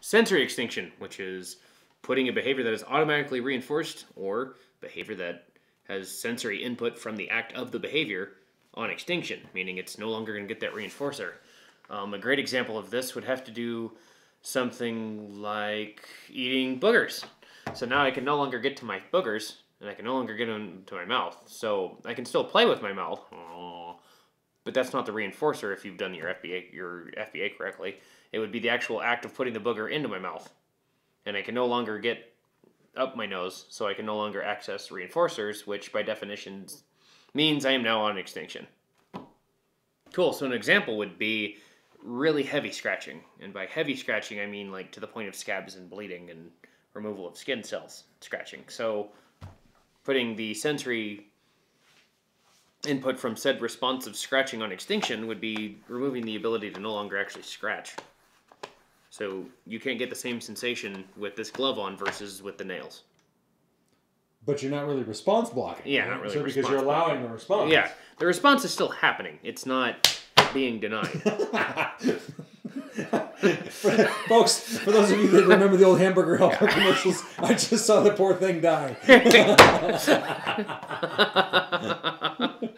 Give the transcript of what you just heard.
sensory extinction, which is putting a behavior that is automatically reinforced or behavior that has sensory input from the act of the behavior on extinction, meaning it's no longer going to get that reinforcer. Um, a great example of this would have to do something like eating boogers. So now I can no longer get to my boogers, and I can no longer get them to my mouth. So I can still play with my mouth, but that's not the reinforcer if you've done your FBA your FBA correctly. It would be the actual act of putting the booger into my mouth, and I can no longer get up my nose, so I can no longer access reinforcers, which by definition means I am now on extinction. Cool. So an example would be really heavy scratching, and by heavy scratching I mean like to the point of scabs and bleeding and removal of skin cells scratching. So putting the sensory input from said responsive scratching on extinction would be removing the ability to no longer actually scratch. So you can't get the same sensation with this glove on versus with the nails. But you're not really response blocking. Yeah, right? not really So because you're allowing blocking. the response. Yeah, the response is still happening. It's not being denied. Folks, for those of you that remember the old hamburger helper commercials, I just saw the poor thing die.